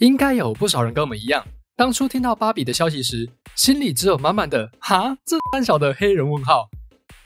应该有不少人跟我们一样，当初听到芭比的消息时，心里只有满满的“哈，这三小的黑人问号”。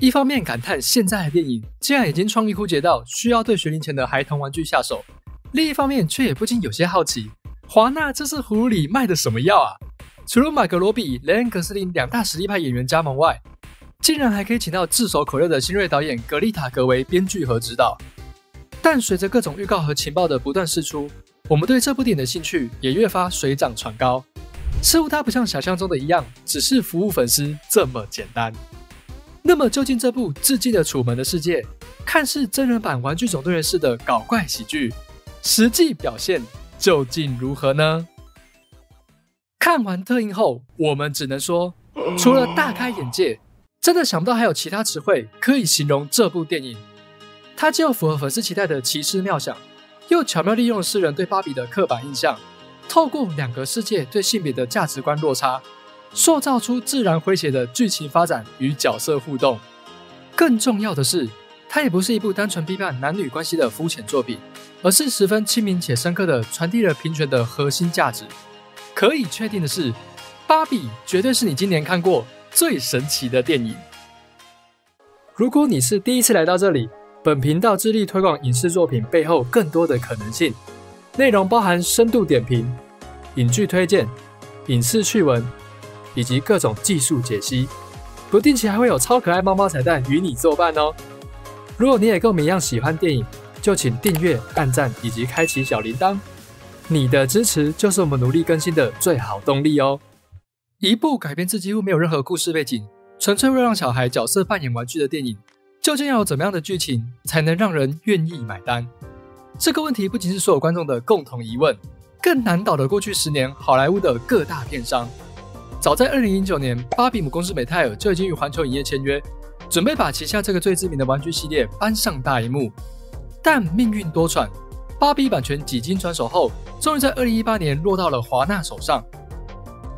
一方面感叹现在的电影竟然已经创意枯竭到需要对学龄前的孩童玩具下手，另一方面却也不禁有些好奇，华纳这是葫芦里卖的什么药啊？除了马格罗比、雷恩·格斯林两大实力派演员加盟外，竟然还可以请到炙手可热的新锐导演格丽塔·格维编剧和指导。但随着各种预告和情报的不断释出，我们对这部电影的兴趣也越发水涨船高。似乎它不像想象中的一样，只是服务粉丝这么简单。那么究竟这部致敬的《楚门的世界》，看似真人版《玩具总动员》式的搞怪喜剧，实际表现究竟如何呢？看完特映后，我们只能说，除了大开眼界，真的想不到还有其他词汇可以形容这部电影。它既有符合粉丝期待的奇思妙想，巧妙利用世人对芭比的刻板印象，透过两个世界对性别的价值观落差。塑造出自然诙谐的剧情发展与角色互动。更重要的是，它也不是一部单纯批判男女关系的肤浅作品，而是十分亲民且深刻的传递了平权的核心价值。可以确定的是，《芭比》绝对是你今年看过最神奇的电影。如果你是第一次来到这里，本频道致力推广影视作品背后更多的可能性，内容包含深度点评、影剧推荐、影视趣闻。以及各种技术解析，不定期还会有超可爱猫猫彩蛋与你作伴哦。如果你也跟我们一样喜欢电影，就请订阅、按赞以及开启小铃铛。你的支持就是我们努力更新的最好动力哦。一部改编自几乎没有任何故事背景，纯粹为了让小孩角色扮演玩具的电影，究竟要有怎么样的剧情才能让人愿意买单？这个问题不仅是所有观众的共同疑问，更难倒了过去十年好莱坞的各大片商。早在二零零九年，芭比母公司美泰尔就已经与环球影业签约，准备把旗下这个最知名的玩具系列搬上大荧幕。但命运多舛，芭比版权几经转手后，终于在二零一八年落到了华纳手上。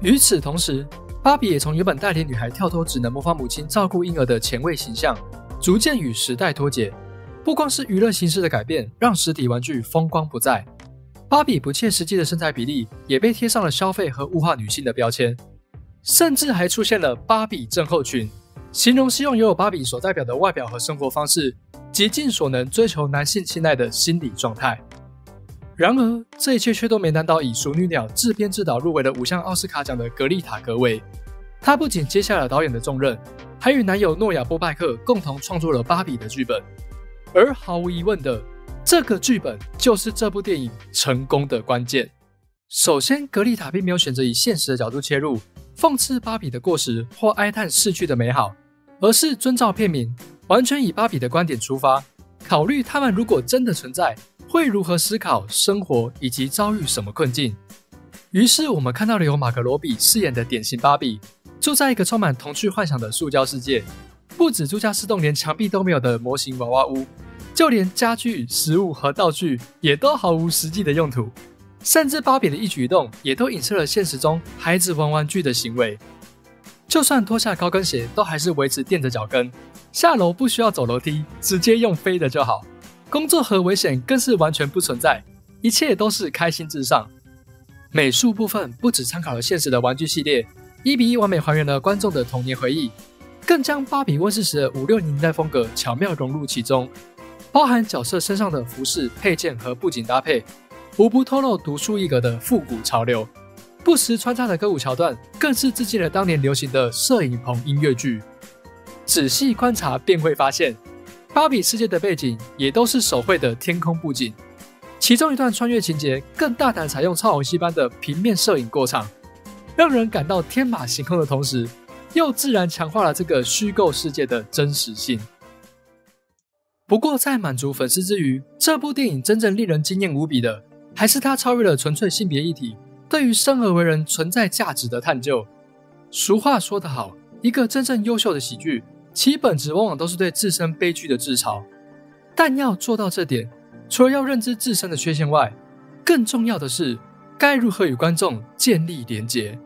与此同时，芭比也从原本带领女孩跳脱只能模仿母亲照顾婴儿的前卫形象，逐渐与时代脱节。不光是娱乐形式的改变，让实体玩具风光不再，芭比不切实际的身材比例也被贴上了消费和物化女性的标签。甚至还出现了芭比症候群，形容希望拥有芭比所代表的外表和生活方式，竭尽所能追求男性青睐的心理状态。然而，这一切却都没难倒以《熟女鸟》自编自导入围了五项奥斯卡奖的格丽塔·格维。她不仅接下了导演的重任，还与男友诺亚·波拜克共同创作了芭比的剧本。而毫无疑问的，这个剧本就是这部电影成功的关键。首先，格丽塔并没有选择以现实的角度切入。讽刺芭比的过时或哀叹逝去的美好，而是遵照片名，完全以芭比的观点出发，考虑他们如果真的存在，会如何思考生活以及遭遇什么困境。于是我们看到了由马格罗比饰演的典型芭比，住在一个充满童趣幻想的塑胶世界，不止住家是栋连墙壁都没有的模型娃娃屋，就连家具、食物和道具也都毫无实际的用途。甚至芭比的一举一动也都影射了现实中孩子玩玩具的行为。就算脱下高跟鞋，都还是维持垫着脚跟。下楼不需要走楼梯，直接用飞的就好。工作和危险更是完全不存在，一切都是开心至上。美术部分不只参考了现实的玩具系列，一比一完美还原了观众的童年回忆，更将芭比问世时的五六年代风格巧妙融入其中，包含角色身上的服饰配件和布景搭配。无不透露独树一格的复古潮流，不时穿插的歌舞桥段更是致敬了当年流行的摄影棚音乐剧。仔细观察便会发现，芭比世界的背景也都是手绘的天空布景，其中一段穿越情节更大胆采用超虹吸般的平面摄影过场，让人感到天马行空的同时，又自然强化了这个虚构世界的真实性。不过，在满足粉丝之余，这部电影真正令人惊艳无比的。还是它超越了纯粹性别议题，对于生而为人存在价值的探究。俗话说得好，一个真正优秀的喜剧，其本质往往都是对自身悲剧的自嘲。但要做到这点，除了要认知自身的缺陷外，更重要的是该如何与观众建立连结。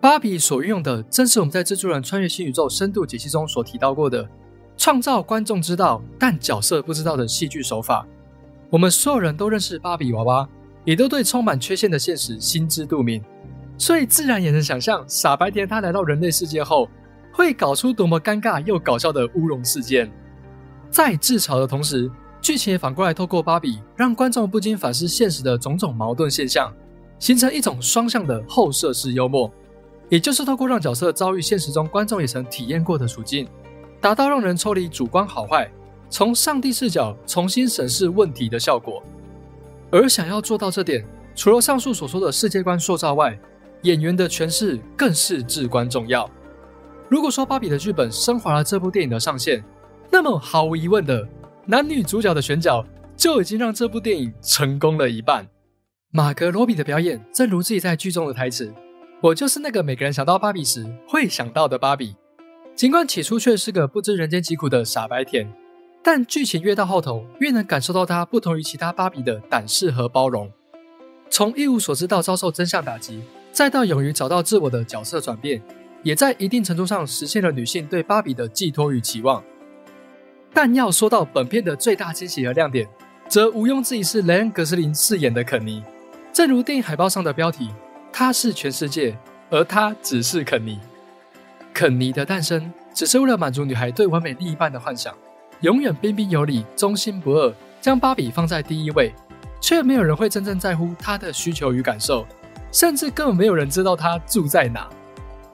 芭比所运用的，正是我们在《蜘蛛人穿越新宇宙》深度解析中所提到过的，创造观众知道但角色不知道的戏剧手法。我们所有人都认识芭比娃娃，也都对充满缺陷的现实心知肚明，所以自然也能想象傻白甜他来到人类世界后，会搞出多么尴尬又搞笑的乌龙事件。在自嘲的同时，剧情也反过来透过芭比，让观众不禁反思现实的种种矛盾现象，形成一种双向的后设式幽默，也就是透过让角色遭遇现实中观众也曾体验过的处境，达到让人抽离主观好坏，从上帝视角重新审视问题的效果。而想要做到这点，除了上述所说的世界观塑造外，演员的诠释更是至关重要。如果说芭比的剧本升华了这部电影的上限，那么毫无疑问的，男女主角的选角就已经让这部电影成功了一半。马格罗比的表演，正如自己在剧中的台词：“我就是那个每个人想到芭比时会想到的芭比。”尽管起初却是个不知人间疾苦的傻白甜。但剧情越到后头，越能感受到她不同于其他芭比的胆识和包容。从一无所知到遭受真相打击，再到勇于找到自我的角色转变，也在一定程度上实现了女性对芭比的寄托与期望。但要说到本片的最大惊喜和亮点，则毋庸置疑是雷恩·格斯林饰演的肯尼。正如电影海报上的标题，他是全世界，而他只是肯尼。肯尼的诞生，只是为了满足女孩对完美另一半的幻想。永远彬彬有礼、忠心不二，将芭比放在第一位，却没有人会真正在乎她的需求与感受，甚至根本没有人知道她住在哪。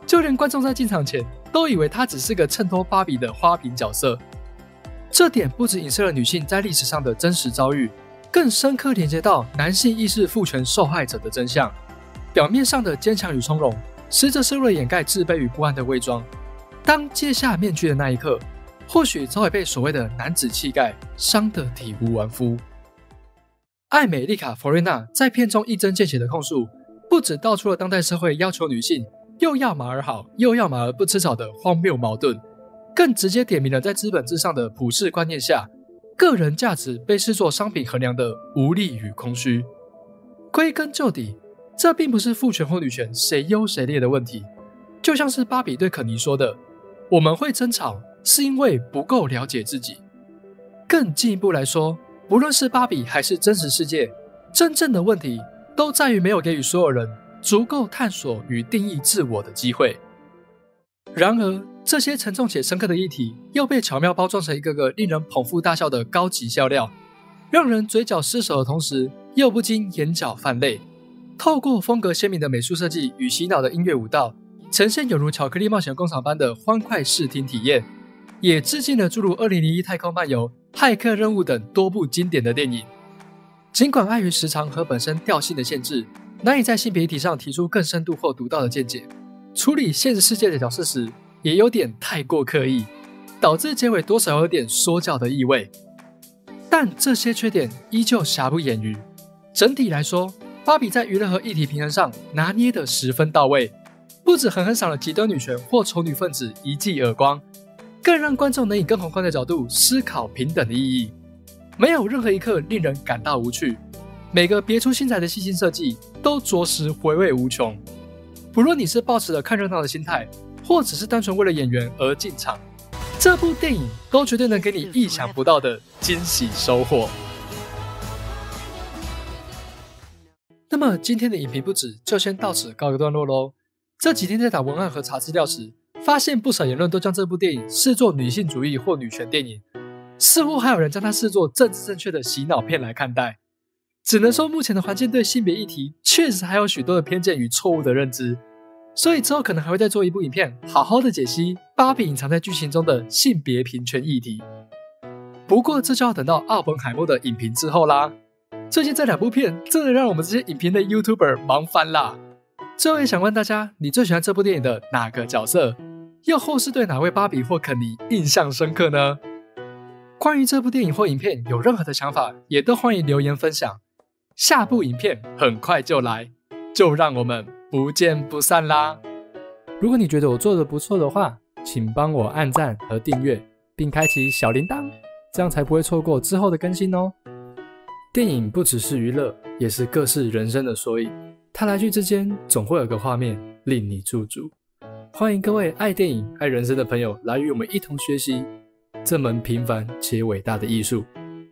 就连观众在进场前都以为她只是个衬托芭比的花瓶角色。这点不止影射了女性在历史上的真实遭遇，更深刻连接到男性意识父权受害者的真相。表面上的坚强与从容，实则是为了掩盖自卑与不安的伪装。当揭下面具的那一刻。或许早已被所谓的男子气概伤得体无完肤。艾美丽卡·弗瑞娜在片中一针见血的控诉，不止道出了当代社会要求女性又要马儿好，又要马儿不吃草的荒谬矛盾，更直接点明了在资本至上的普世观念下，个人价值被视作商品衡量的无力与空虚。归根究底，这并不是父权或女权谁优谁劣的问题，就像是芭比对肯尼说的：“我们会争吵。”是因为不够了解自己。更进一步来说，不论是芭比还是真实世界，真正的问题都在于没有给予所有人足够探索与定义自我的机会。然而，这些沉重且深刻的议题又被巧妙包装成一个个令人捧腹大笑的高级笑料，让人嘴角失手的同时，又不禁眼角泛泪。透过风格鲜明的美术设计与洗脑的音乐舞蹈，呈现有如巧克力冒险工厂般的欢快视听体验。也致敬了诸如《二零零一太空漫游》《骇客任务》等多部经典的电影。尽管碍于时长和本身调性的限制，难以在性别议题上提出更深度或独到的见解，处理现实世界的角色时也有点太过刻意，导致结尾多少有点说教的意味。但这些缺点依旧瑕不掩瑜。整体来说，芭比在娱乐和议题平衡上拿捏得十分到位，不止狠狠赏了极端女权或丑女分子一记耳光。更让观众能以更宏观的角度思考平等的意义，没有任何一刻令人感到无趣。每个别出心裁的细心设计都着实回味无穷。不论你是抱持了看热闹的心态，或只是单纯为了演员而进场，这部电影都绝对能给你意想不到的惊喜收获。那么今天的影评不止，就先到此告一段落喽。这几天在打文案和查资料时。发现不少言论都将这部电影视作女性主义或女权电影，似乎还有人将它视作政治正确的洗脑片来看待。只能说，目前的环境对性别议题确实还有许多的偏见与错误的认知，所以之后可能还会再做一部影片，好好的解析芭比隐藏在剧情中的性别平权议题。不过，这就要等到奥本海默的影评之后啦。最近这两部片真的让我们这些影评的 YouTuber 忙翻啦。最后也想问大家，你最喜欢这部电影的哪个角色？又或是对哪位芭比或肯尼印象深刻呢？关于这部电影或影片有任何的想法，也都欢迎留言分享。下部影片很快就来，就让我们不见不散啦！如果你觉得我做的不错的话，请帮我按赞和订阅，并开启小铃铛，这样才不会错过之后的更新哦。电影不只是娱乐，也是各式人生的缩影，它来去之间总会有个画面令你驻足。欢迎各位爱电影、爱人生的朋友来与我们一同学习这门平凡且伟大的艺术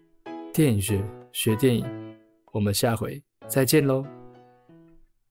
——电影学。学电影，我们下回再见喽。